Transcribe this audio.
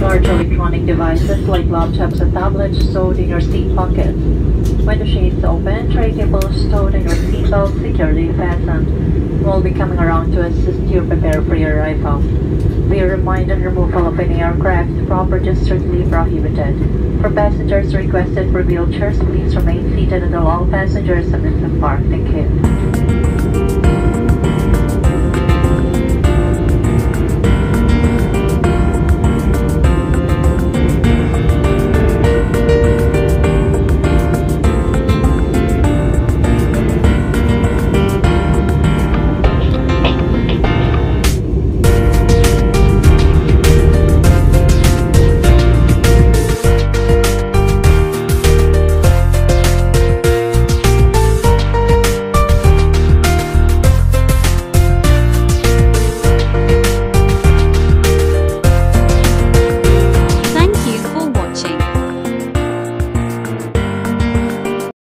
Large electronic devices like laptops and tablets stowed in your seat pocket. When the shades open, tray tables stowed in your seatbelt securely fastened. We'll be coming around to assist you prepare for your arrival. We reminded and removal of any aircraft property is strictly prohibited. For passengers requested for wheelchairs, please remain seated until all passengers have disembarked. Thank you.